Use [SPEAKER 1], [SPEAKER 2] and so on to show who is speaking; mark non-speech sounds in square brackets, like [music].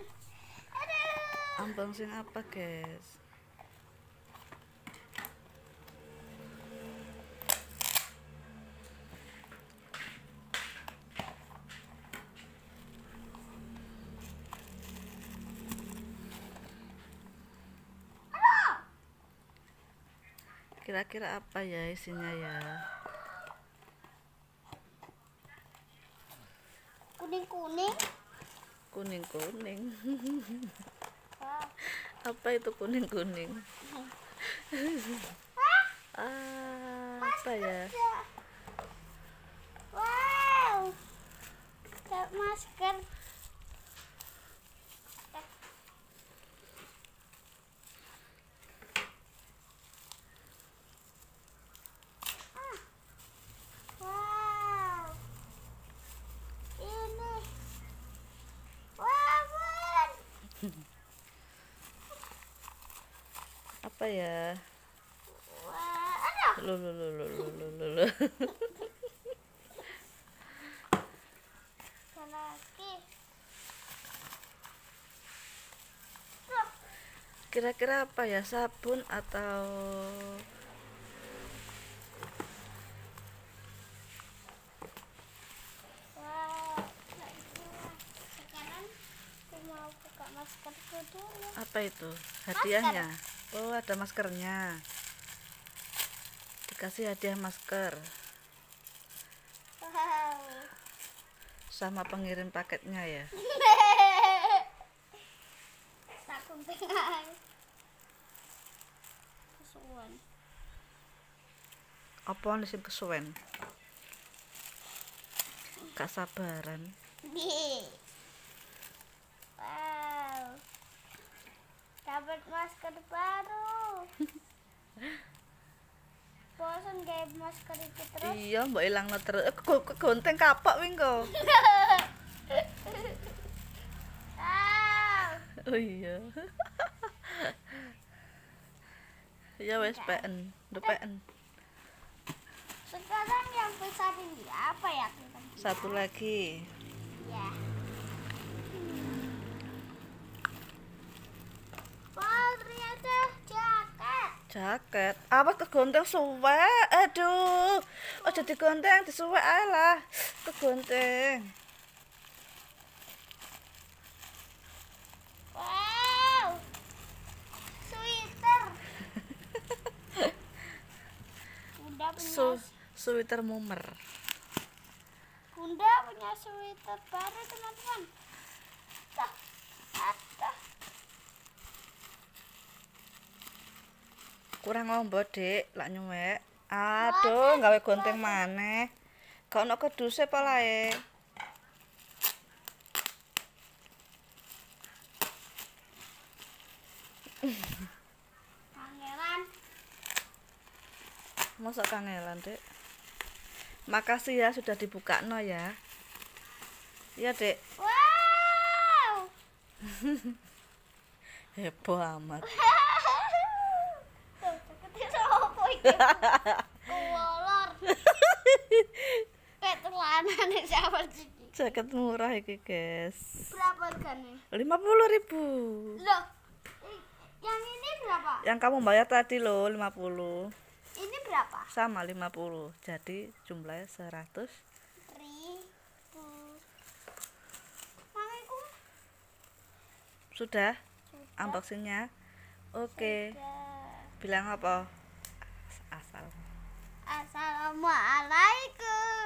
[SPEAKER 1] Aduh.
[SPEAKER 2] Unboxing apa, guys? Kira-kira apa ya isinya ya?
[SPEAKER 1] Kuning-kuning.
[SPEAKER 2] Kuning-kuning. [laughs] Apa itu kuning-kuning? [laughs]
[SPEAKER 1] Ah,
[SPEAKER 2] apa ya?
[SPEAKER 1] ada. Wow. Kayak masker. Ah. Wow. Ini. Wow, Bun.
[SPEAKER 2] Apa ya? Lo lo lo lo. lo.
[SPEAKER 1] Ada [laughs] lagi. Loh,
[SPEAKER 2] Kira-kira apa ya? Sabun atau apa itu? Hadiahnya. Oh, ada maskernya. Dikasih hadiah masker sama pengirim paketnya ya.
[SPEAKER 1] Kesuwen.
[SPEAKER 2] Apa sing kesuwen? Gak sabaran.
[SPEAKER 1] Masker baru. [laughs] Bosan kayak masker itu terus.
[SPEAKER 2] Iya, mbok ilangno terus. Eh, ke- kegonteng kapok kok.
[SPEAKER 1] Wow.
[SPEAKER 2] Oh iya. [laughs] ya wes PN, udah PN.
[SPEAKER 1] Sekarang yang besar ini apa ya?
[SPEAKER 2] Satu lagi.
[SPEAKER 1] Ya. Jaket.
[SPEAKER 2] Apa kegonteng suwek? Aduh. Oh jadi gonteng disuwek ae lah. Kegonteng.
[SPEAKER 1] Wow. Sweater. Bunda punya
[SPEAKER 2] Su sweater mumer.
[SPEAKER 1] Bunda punya sweater baru teman-teman. Tuh, ada.
[SPEAKER 2] Kurang lombo, Dik, lak nyuwek. Aduh, gawe gonteng maneh. Gak ono keduse palae.
[SPEAKER 1] Pangeran.
[SPEAKER 2] Masa kangelan, Dek? Makasih ya sudah dibuka no ya. Iya, Dek.
[SPEAKER 1] Wow. [laughs]
[SPEAKER 2] Heboh amat. [laughs]
[SPEAKER 1] Tuh, deketnya apa iki? Kolor. Kayak celana nih siapa sih?
[SPEAKER 2] Jaket murah iki, guys.
[SPEAKER 1] Berapa harganya?
[SPEAKER 2] 50.000.
[SPEAKER 1] Loh, i- yang ini berapa?
[SPEAKER 2] Yang kamu bayar tadi loh 50.
[SPEAKER 1] Ini berapa?
[SPEAKER 2] Sama 50. Jadi jumlahnya 100.
[SPEAKER 1] Ribu. Mamiku
[SPEAKER 2] Sudah unboxingnya. Oke.
[SPEAKER 1] sudah.
[SPEAKER 2] Bilang apa?
[SPEAKER 1] Assalamualaikum.